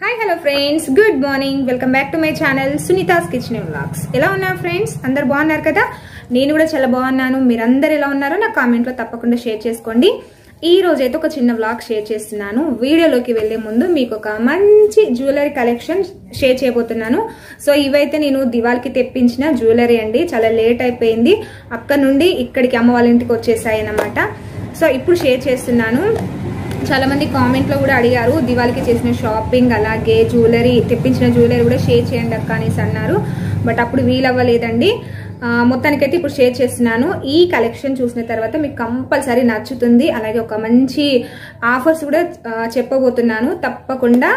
Hi hello friends good morning welcome back to my channel Sunita's kitchen vlogs ఎలా ఉన్నారు friends అందరు బాగున్నారు కదా? నేను కూడా చాలా బాగున్నాను. మీరందరు ఎలా ఉన్నారో నా కామెంట్లో తప్పకుండా షేర్ చేసుకోండి. ఈ రోజు అయితే ఒక చిన్న వ్లాగ్ షేర్ చేస్తున్నాను. వీడియోలోకి వెళ్ళే ముందు మీకు ఒక మంచి జ్యువెలరీ కలెక్షన్ షేర్ చేయబోతున్నాను. సో ఇవైతే నేను దివాల్కి తెప్పించిన జ్యువెలరీ అండి. చాలా లేట్ అయిపోయింది. అక్కడ నుండి ఇక్కడికి అమ్మ వాళ్ళ ఇంటికి వచ్చేసాయి అన్నమాట. సో ఇప్పుడు షేర్ చేస్తున్నాను. చాలా మంది కామెంట్లో కూడా అడిగారు దివాళికి చేసిన షాపింగ్ అలాగే జ్యువెలరీ తెప్పించిన జ్యువెలరీ కూడా షేర్ చేయండి అక్క అనేసి అన్నారు. బట్ అప్పుడు వీలవ్వలేదండి. మొత్తానికైతే ఇప్పుడు షేర్ చేస్తున్నాను. ఈ కలెక్షన్ చూసిన తర్వాత మీకు కంపల్సరీ నచ్చుతుంది. అలాగే ఒక మంచి ఆఫర్స్ కూడా చెప్పబోతున్నాను. తప్పకుండా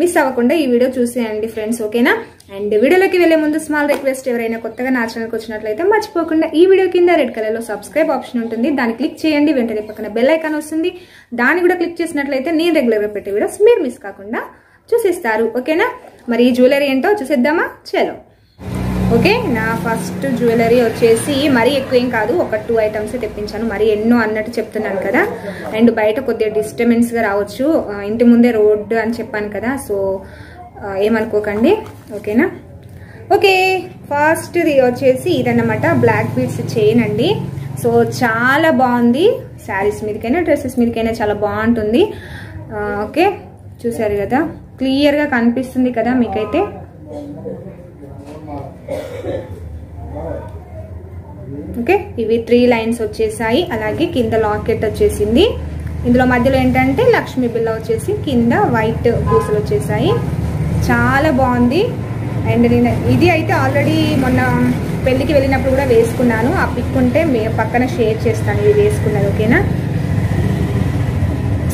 మిస్ అవ్వకుండా ఈ వీడియో చూసేయండి ఫ్రెండ్స్ ఓకేనా అండ్ వీడియోలోకి వెళ్ళే ముందు స్మాల్ రిక్వెస్ట్ ఎవరైనా కొత్తగా నా ఛానల్కి వచ్చినట్లయితే మర్చిపోకుండా ఈ వీడియో కింద రెడ్ కలర్లో సబ్స్క్రైబ్ ఆప్షన్ ఉంటుంది. దాన్ని క్లిక్ చేయండి. వెంటనే పక్కన బెల్ ఐకాన్ వస్తుంది. దాన్ని కూడా క్లిక్ చేసినట్లయితే నేను రెగ్యులర్గా పెట్టే వీడియోస్ మీరు మిస్ కాకుండా చూసిస్తారు. ఓకేనా మరి ఈ జ్యువెలరీ ఏంటో చూసేద్దామా? చలో. ఓకే నా ఫస్ట్ జ్యువెలరీ వచ్చేసి మరీ ఎక్కువ ఏం కాదు. ఒక టూ ఐటమ్స్ తెప్పించాను. మరి ఎన్నో అన్నట్టు చెప్తున్నాను కదా. అండ్ బయట కొద్దిగా డిస్టర్బెన్స్గా రావచ్చు. ఇంటి ముందే రోడ్డు అని చెప్పాను కదా. సో ఏమనుకోకండి. ఓకేనా? ఓకే ఫస్ట్ది వచ్చేసి ఇదన్నమాట బ్లాక్ బీడ్స్ చైన్ అండి. సో చాలా బాగుంది. శారీస్ మీదకైనా డ్రెస్సెస్ మీదకైనా చాలా బాగుంటుంది. ఓకే చూసారు కదా? క్లియర్గా కనిపిస్తుంది కదా మీకైతే? ఓకే ఇవి త్రీ లైన్స్ వచ్చేసాయి. అలాగే కింద లాకెట్ వచ్చేసింది. ఇందులో మధ్యలో ఏంటంటే లక్ష్మీ బిల్ల వచ్చేసి కింద వైట్ పూసలు వచ్చేసాయి. చాలా బాగుంది. అండ్ నేను ఇది అయితే ఆల్రెడీ మొన్న పెళ్ళికి వెళ్ళినప్పుడు కూడా వేసుకున్నాను. ఆ పిక్ ఉంటే మీ పక్కన షేర్ చేస్తాను. ఇది వేసుకున్నది ఓకేనా?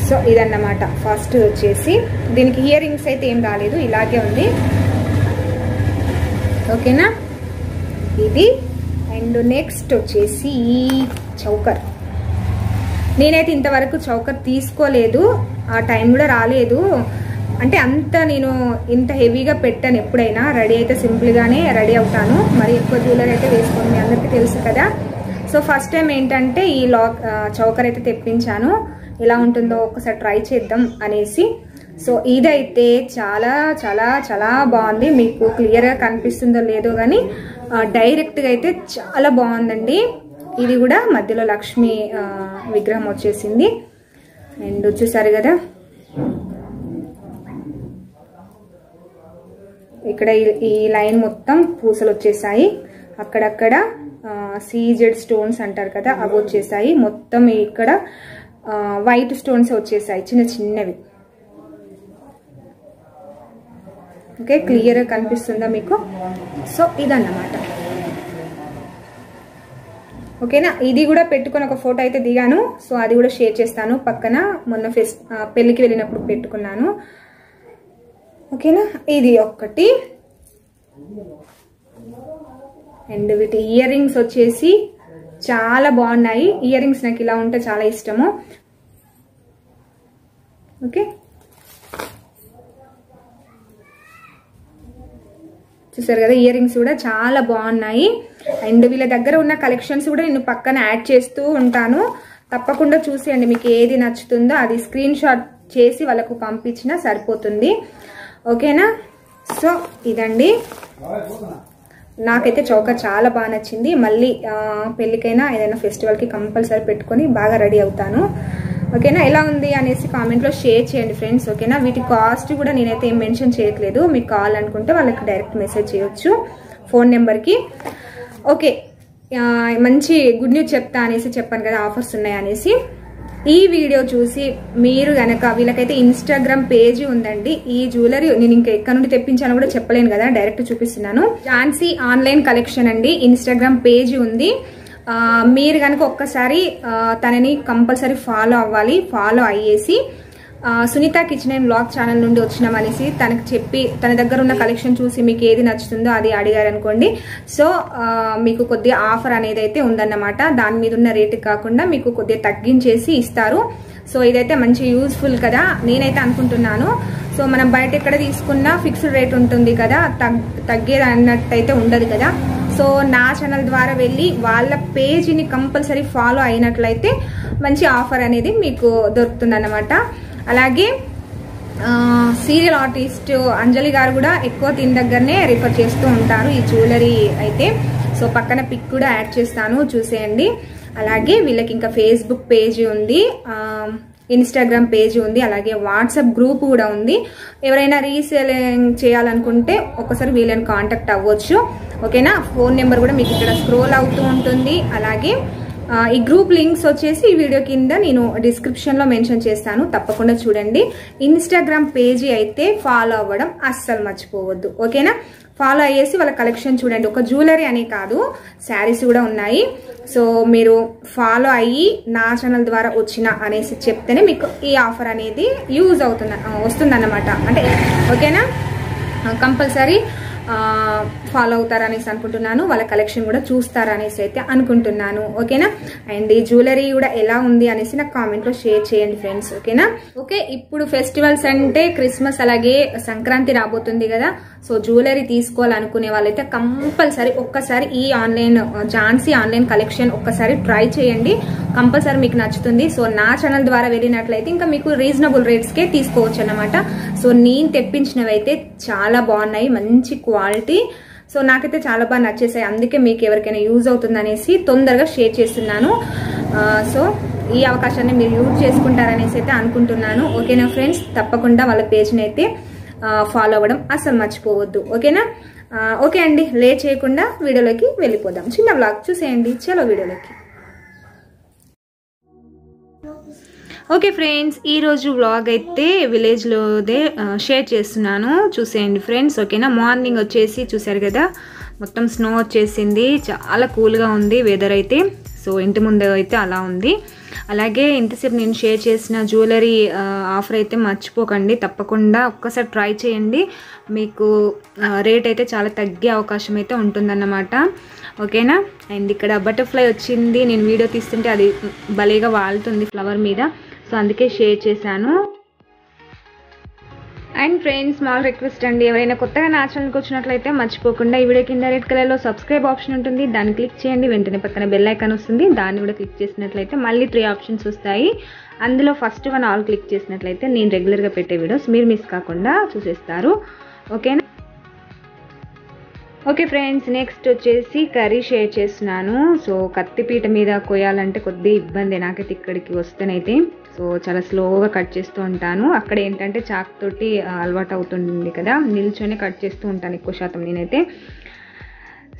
సో ఇదన్నమాట ఫస్ట్ వచ్చేసి. దీనికి ఇయర్ రింగ్స్ అయితే ఏం రాలేదు. ఇలాగే ఉంది. ఓకేనా? ఇది. అండ్ నెక్స్ట్ వచ్చేసి చౌకర్. నేనైతే ఇంతవరకు చౌకర్ తీసుకోలేదు. ఆ టైం కూడా రాలేదు. అంటే అంత నేను ఇంత హెవీగా పెట్టాను ఎప్పుడైనా. రెడీ అయితే సింపుల్గానే రెడీ అవుతాను. మరి ఎక్కువ జ్యువెలరీ అయితే వేసుకోండి మీ అందరికీ తెలుసు కదా. సో ఫస్ట్ టైం ఏంటంటే ఈ లాక్ చౌకర్ అయితే తెప్పించాను. ఎలా ఉంటుందో ఒకసారి ట్రై చేద్దాం అనేసి. సో ఇదైతే చాలా చాలా చాలా బాగుంది. మీకు క్లియర్గా కనిపిస్తుందో లేదో కానీ డైరెక్ట్గా అయితే చాలా బాగుందండి. ఇది కూడా మధ్యలో లక్ష్మి విగ్రహం వచ్చేసింది. అండ్ చూసారు కదా. ఇక్కడ ఈ- ఈ లైన్ మొత్తం పూసలు వచ్చేసాయి. అక్కడక్కడ సీజెడ్ స్టోన్స్ అంటారు కదా అవి వచ్చేసాయి. మొత్తం ఇక్కడ వైట్ స్టోన్స్ వచ్చేసాయి చిన్న చిన్నవి. ఓకే క్లియర్గా కనిపిస్తుందా మీకు? సో ఇదన్నమాట. ఓకేనా? ఇది కూడా పెట్టుకుని ఒక ఫోటో అయితే దిగాను. సో అది కూడా షేర్ చేస్తాను. పక్కన మొన్న ఫెస్ పెళ్ళికి వెళ్ళినప్పుడు పెట్టుకున్నాను. ఓకేనా? ఇది ఒక్కటి. అండ్ వీటి ఇయర్ రింగ్స్ వచ్చేసి చాలా బాగున్నాయి. ఇయర్ రింగ్స్ నాకు ఇలా ఉంటే చాలా ఇష్టము. ఓకే? చూసారు కదా ఇయర్ రింగ్స్ కూడా చాలా బాగున్నాయి. అండ్ వీళ్ళ దగ్గర ఉన్న కలెక్షన్స్ కూడా నేను పక్కన యాడ్ చేస్తూ ఉంటాను. తప్పకుండా చూసేయండి మీకు ఏది నచ్చుతుందో. అది స్క్రీన్ షాట్ చేసి వాళ్ళకు పంపించినా సరిపోతుంది. ఓకేనా? సో ఇదండి. నాకైతే చౌక చాలా బాగా నచ్చింది. మళ్ళీ పెళ్ళికైనా ఏదైనా ఫెస్టివల్కి కంపల్సరీ పెట్టుకొని బాగా రెడీ అవుతాను. ఓకేనా? ఎలా ఉంది అనేసి కామెంట్లో షేర్ చేయండి ఫ్రెండ్స్ ఓకేనా? వీటి కాస్ట్ కూడా నేనైతే ఏం మెన్షన్ చేయట్లేదు. మీకు కావాలనుకుంటే వాళ్ళకి డైరెక్ట్ మెసేజ్ చేయొచ్చు ఫోన్ నెంబర్కి. ఓకే మంచి గుడ్ న్యూస్ చెప్తా అనేసి చెప్పాను కదా ఆఫర్స్ ఉన్నాయి అనేసి. ఈ వీడియో చూసి మీరు గనక వీళ్ళకైతే ఇన్స్టాగ్రామ్ పేజీ ఉందండి. ఈ జ్యువెలరీ నేను ఇంకా ఎక్కడ నుండి తెప్పించాను కూడా చెప్పలేను కదా డైరెక్ట్ చూపిస్తున్నాను. ఝాన్సీ ఆన్లైన్ కలెక్షన్ అండి ఇన్స్టాగ్రామ్ పేజీ ఉంది. మీరు కనుక ఒక్కసారి తనని కంపల్సరీ ఫాలో అవ్వాలి follow అయ్యేసి Sunita kitchen and blog channel నుండి వచ్చినామనేసి తనకు చెప్పి తన దగ్గర ఉన్న కలెక్షన్ చూసి మీకు ఏది నచ్చుతుందో అది అడిగారనుకోండి సో మీకు కొద్దిగా ఆఫర్ అనేది అయితే ఉందన్నమాట. దాని మీద ఉన్న రేటు కాకుండా మీకు కొద్దిగా తగ్గించేసి ఇస్తారు. సో ఇదైతే మంచి యూస్ఫుల్ కదా నేనైతే అనుకుంటున్నాను. సో మనం బయట ఎక్కడ తీసుకున్నా ఫిక్స్డ్ రేట్ ఉంటుంది కదా తగ్ తగ్గేది అన్నట్టయితే ఉండదు కదా. సో నా ఛానల్ ద్వారా వెళ్ళి వాళ్ళ పేజీని కంపల్సరీ ఫాలో అయినట్లయితే మంచి ఆఫర్ అనేది మీకు దొరుకుతుంది అలాగే సీరియల్ ఆర్టిస్ట్ అంజలి గారు కూడా ఎక్కువ దీని దగ్గరనే రిఫర్ చేస్తూ ఉంటారు ఈ జ్యువెలరీ అయితే. సో పక్కన పిక్ కూడా యాడ్ చేస్తాను చూసేయండి. అలాగే వీళ్ళకి ఇంకా ఫేస్బుక్ పేజ్ ఉంది ఇన్స్టాగ్రామ్ పేజ్ ఉంది అలాగే వాట్సాప్ గ్రూప్ కూడా ఉంది. ఎవరైనా రీసేలింగ్ చేయాలనుకుంటే ఒకసారి వీళ్ళని కాంటాక్ట్ అవ్వచ్చు. ఓకేనా? ఫోన్ నెంబర్ కూడా మీకు ఇక్కడ స్క్రోల్ అవుతూ ఉంటుంది. అలాగే ఈ గ్రూప్ లింక్స్ వచ్చేసి ఈ వీడియో కింద నేను డిస్క్రిప్షన్లో మెన్షన్ చేస్తాను. తప్పకుండా చూడండి. ఇన్స్టాగ్రామ్ పేజీ అయితే ఫాలో అవ్వడం అస్సలు మర్చిపోవద్దు. ఓకేనా ఫాలో అయ్యేసి వాళ్ళ కలెక్షన్ చూడండి. ఒక జ్యువెలరీ అనే కాదు శారీస్ కూడా ఉన్నాయి. సో మీరు ఫాలో అయ్యి నా ఛానల్ ద్వారా వచ్చిన అనేసి చెప్తేనే మీకు ఈ ఆఫర్ అనేది యూజ్ అవుతుంది వస్తుందన్నమాట. అంటే ఓకేనా కంపల్సరీ ఫాలో అవుతారనేసి అనుకుంటున్నాను. వాళ్ళ కలెక్షన్ కూడా చూస్తారనేసి అయితే అనుకుంటున్నాను. ఓకేనా? అండ్ ఈ జ్యువెలరీ కూడా ఎలా ఉంది అనేసి నాకు కామెంట్లో షేర్ చేయండి ఫ్రెండ్స్. ఓకేనా? ఓకే ఇప్పుడు ఫెస్టివల్స్ అంటే క్రిస్మస్ అలాగే సంక్రాంతి రాబోతుంది కదా. సో జ్యువెలరీ తీసుకోవాలనుకునే వాళ్ళైతే కంపల్సరీ ఒక్కసారి ఈ ఆన్లైన్ ఝాన్సీ ఆన్లైన్ కలెక్షన్ ఒక్కసారి ట్రై చేయండి. కంపల్సరీ మీకు నచ్చుతుంది. సో నా ఛానల్ ద్వారా వెళ్ళినట్లయితే ఇంకా మీకు రీజనబుల్ రేట్స్కే తీసుకోవచ్చు అనమాట సో నేను తెప్పించినవి అయితే చాలా బాగున్నాయి. మంచి క్వాలిటీ. సో నాకైతే చాలా బాగా నచ్చేసాయి. అందుకే మీకు ఎవరికైనా యూజ్ అవుతుందనేసి తొందరగా షేర్ చేస్తున్నాను. సో ఈ అవకాశాన్ని మీరు యూజ్ చేసుకుంటారనేసి అయితే అనుకుంటున్నాను. ఓకేనా ఫ్రెండ్స్? తప్పకుండా వాళ్ళ పేజ్ని అయితే ఫాలో అవ్వడం అసలు మర్చిపోవద్దు. ఓకేనా? ఓకే అండి. లేట్ చేయకుండా వీడియోలోకి వెళ్ళిపోదాం. చిన్న బ్లాగ్ చూసేయండి. చలో వీడియోలోకి. ఓకే ఫ్రెండ్స్ ఈరోజు వ్లాగ్ అయితే విలేజ్లోదే షేర్ చేస్తున్నాను. చూసేయండి ఫ్రెండ్స్ ఓకేనా? మార్నింగ్ వచ్చేసి చూసారు కదా మొత్తం స్నో వచ్చేసింది. చాలా కూల్గా ఉంది వెదర్ అయితే. సో ఇంటి ముందు అయితే అలా ఉంది. అలాగే ఇంతసేపు నేను షేర్ చేసిన జ్యువెలరీ ఆఫర్ అయితే మర్చిపోకండి. తప్పకుండా ఒక్కసారి ట్రై చేయండి. మీకు రేట్ అయితే చాలా తగ్గే అవకాశం అయితే ఉంటుందన్నమాట. ఓకేనా? అండ్ ఇక్కడ బటర్ఫ్లై వచ్చింది. నేను వీడియో తీస్తుంటే అది భలేగా వాలుతుంది ఫ్లవర్ మీద. సో అందుకే షేర్ చేశాను. అండ్ ఫ్రెండ్స్ స్మాల్ రిక్వెస్ట్ అండి ఎవరైనా కొత్తగా నా ఛానల్కి వచ్చినట్లయితే మర్చిపోకుండా ఈ వీడియో కింద రెడ్ కలర్లో సబ్స్క్రైబ్ ఆప్షన్ ఉంటుంది. దాన్ని క్లిక్ చేయండి వెంటనే పక్కన బెల్ ఐకాన్ వస్తుంది. దాన్ని కూడా క్లిక్ చేసినట్లయితే మళ్ళీ త్రీ ఆప్షన్స్ వస్తాయి. అందులో ఫస్ట్ వన్ ఆల్ క్లిక్ చేసినట్లయితే నేను రెగ్యులర్గా పెట్టే వీడియోస్ మీరు మిస్ కాకుండా చూసేస్తారు. ఓకేనా ఓకే ఫ్రెండ్స్ నెక్స్ట్ వచ్చేసి కర్రీ షేర్ చేస్తున్నాను. సో కత్తిపీట మీద కొయ్యాలంటే కొద్దిగా ఇబ్బంది నాకైతే ఇక్కడికి వస్తేనైతే. సో చాలా స్లోగా కట్ చేస్తూ ఉంటాను. అక్కడ ఏంటంటే చాక్ తోటి అలవాటు అవుతుంది కదా. నిల్చొని కట్ చేస్తూ ఉంటాను ఎక్కువ శాతం నేనైతే.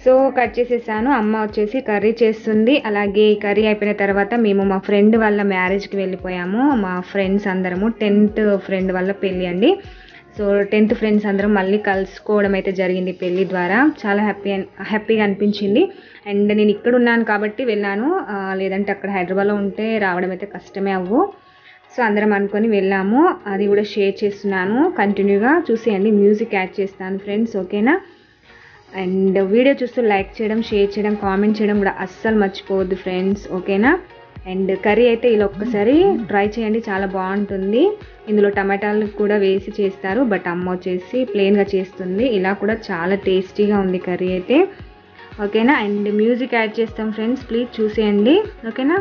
సో కట్ చేసేసాను. అమ్మ వచ్చేసి కర్రీ చేస్తుంది. అలాగే కర్రీ అయిపోయిన తర్వాత మేము మా ఫ్రెండ్ వాళ్ళ మ్యారేజ్కి వెళ్ళిపోయాము. మా ఫ్రెండ్స్ అందరము టెన్త్ ఫ్రెండ్ వాళ్ళ పెళ్ళి అండి. సో టెన్త్ ఫ్రెండ్స్ అందరం మళ్ళీ కలుసుకోవడం అయితే జరిగింది పెళ్ళి ద్వారా. చాలా హ్యాపీ హ్యాపీగా అనిపించింది. అండ్ నేను ఇక్కడ ఉన్నాను కాబట్టి వెళ్ళాను. లేదంటే అక్కడ హైదరాబాద్లో ఉంటే రావడం అయితే కష్టమే అవ్వు. సో అందరం అనుకొని వెళ్ళాము. అది కూడా షేర్ చేస్తున్నాను. కంటిన్యూగా చూసేయండి. మ్యూజిక్ యాడ్ చేస్తాను ఫ్రెండ్స్ ఓకేనా? అండ్ వీడియో చూస్తూ లైక్ చేయడం షేర్ చేయడం కామెంట్ చేయడం కూడా అస్సలు మర్చిపోవద్దు ఫ్రెండ్స్ ఓకేనా? అండ్ కర్రీ అయితే ఇలా ఒక్కసారి ట్రై చేయండి. చాలా బాగుంటుంది. ఇందులో టమాటాలు కూడా వేసి చేస్తారు. బట్ అమ్మ వచ్చేసి ప్లెయిన్గా చేస్తుంది. ఇలా కూడా చాలా టేస్టీగా ఉంది కర్రీ అయితే. ఓకేనా? అండ్ మ్యూజిక్ యాడ్ చేస్తాం ఫ్రెండ్స్ ప్లీజ్ చూసేయండి. ఓకేనా?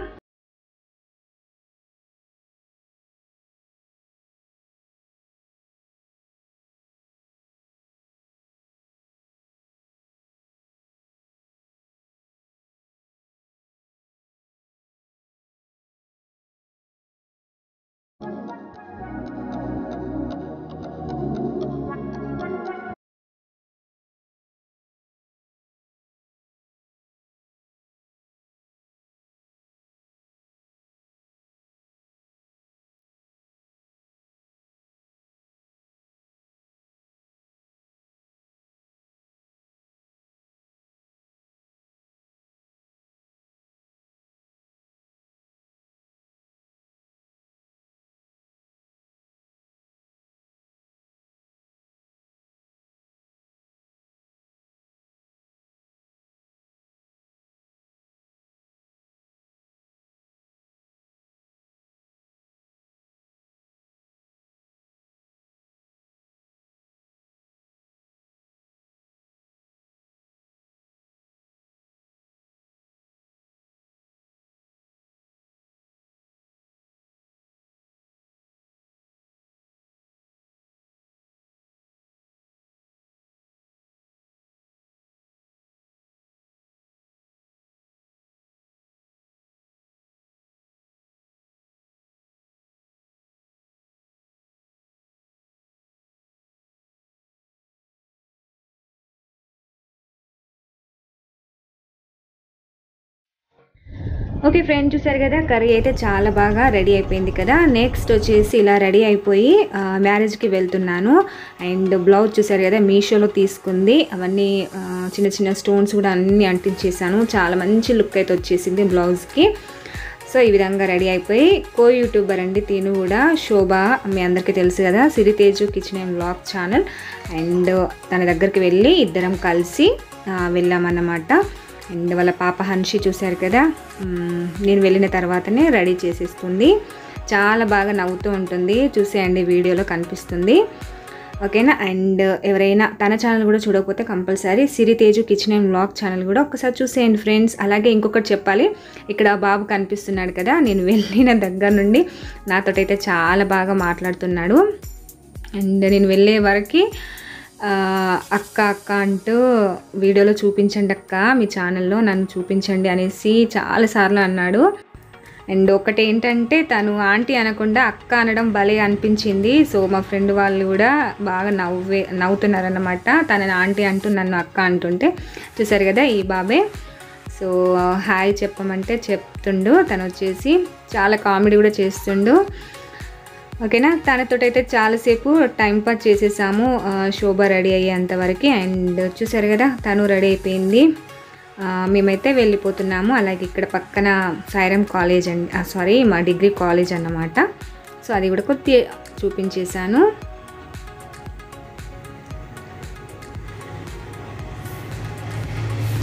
ఓకే ఫ్రెండ్ చూసారు కదా కర్రీ అయితే చాలా బాగా రెడీ అయిపోయింది కదా. నెక్స్ట్ వచ్చేసి ఇలా రెడీ అయిపోయి మ్యారేజ్కి వెళ్తున్నాను. అండ్ బ్లౌజ్ చూసారు కదా మీషోలో తీసుకుంది. అవన్నీ చిన్న చిన్న స్టోన్స్ కూడా అన్నీ అంటించేసాను చాలా మంచి లుక్ అయితే వచ్చేసింది బ్లౌజ్కి సో ఈ విధంగా రెడీ అయిపోయి కో యూట్యూబర్ అండి తిను కూడా శోభ మీ అందరికీ తెలుసు కదా Siriteju kitchen and blog channel and తన దగ్గరికి వెళ్ళి ఇద్దరం కలిసి వెళ్ళామన్నమాట. అండ్ వాళ్ళ పాప హన్షి చూశారు కదా? నేను వెళ్ళిన తర్వాతనే రెడీ చేసేస్తుంది. చాలా బాగా నవ్వుతూ ఉంటుంది. చూసేయండి వీడియోలో కనిపిస్తుంది. ఓకేనా? అండ్ ఎవరైనా తన ఛానల్ కూడా చూడకపోతే compulsory Siriteju kitchen and blog channel కూడా ఒకసారి చూసేయండి ఫ్రెండ్స్. అలాగే ఇంకొకటి చెప్పాలి. ఇక్కడ బాబు కనిపిస్తున్నాడు కదా? నేను వెళ్ళిన దగ్గర నుండి నాతోటైతే చాలా బాగా మాట్లాడుతున్నాడు. అండ్ నేను వెళ్ళే వరకు అక్క అక్క అంటూ వీడియోలో చూపించండి అక్క మీ ఛానల్లో నన్ను చూపించండి అనేసి చాలాసార్లు అన్నాడు. అండ్ ఒకటి ఏంటంటే తను ఆంటీ అనకుండా అక్క అనడం భలే అనిపించింది. సో మా ఫ్రెండ్ వాళ్ళు కూడా బాగా నవ్వే నవ్వుతున్నారన్నమాట. తనని ఆంటీ అంటూ నన్ను అక్క అంటుంటే చూసారు కదా ఈ బాబే? సో హాయ్ చెప్పమంటే చెప్తుండు. తను వచ్చేసి చాలా కామెడీ కూడా చేస్తుండు. ఓకేనా? తనతో అయితే చాలాసేపు టైం పాస్ చేసేసాము. శోభ రెడీ అయ్యేంత వరకు అండ్ చూసారు కదా తను రెడీ అయిపోయింది. మేమైతే వెళ్ళిపోతున్నాము. అలాగే ఇక్కడ పక్కన సైరం కాలేజ్ అండి సారీ మా డిగ్రీ కాలేజ్ అన్నమాట. సో అది కూడా కొద్ది చూపించేశాను.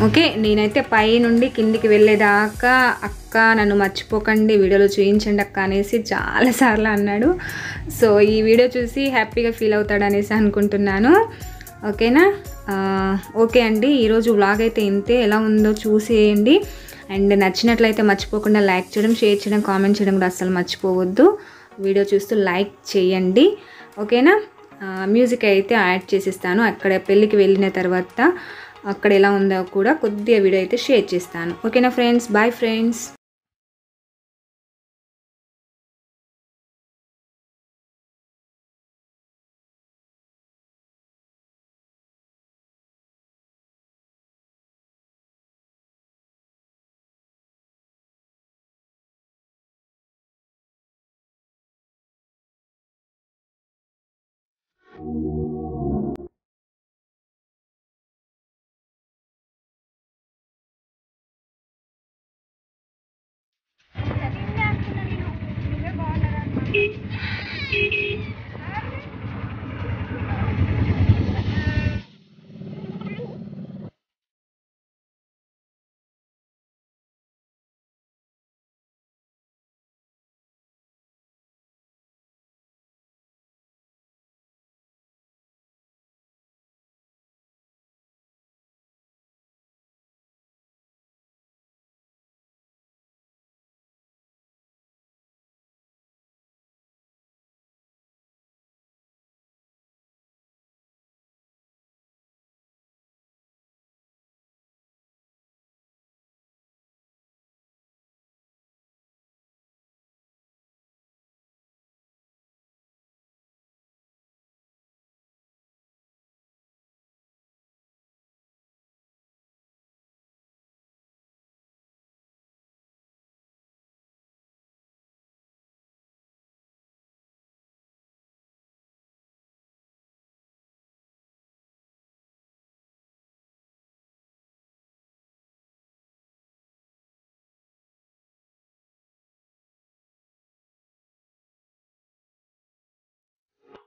ఓకే నేనైతే పై నుండి కిందికి వెళ్ళేదాకా అక్క నన్ను మర్చిపోకండి వీడియోలో చూయించండి అక్క అనేసి చాలాసార్లు అన్నాడు. సో ఈ వీడియో చూసి హ్యాపీగా ఫీల్ అవుతాడు అనేసి అనుకుంటున్నాను. ఓకేనా? ఓకే అండి ఈరోజు వ్లాగ్ అయితే ఇంతే. ఎలా ఉందో చూసేయండి. అండ్ నచ్చినట్లయితే మర్చిపోకుండా లైక్ చేయడం షేర్ చేయడం కామెంట్ చేయడం కూడా అస్సలు మర్చిపోవద్దు. వీడియో చూస్తూ లైక్ చేయండి. ఓకేనా? మ్యూజిక్ అయితే యాడ్ చేసిస్తాను. అక్కడ పెళ్ళికి వెళ్ళిన తర్వాత అక్కడ ఎలా ఉందో కూడా కొద్దిగా వీడియో అయితే షేర్ చేస్తాను. ఓకేనా ఫ్రెండ్స్? Bye friends.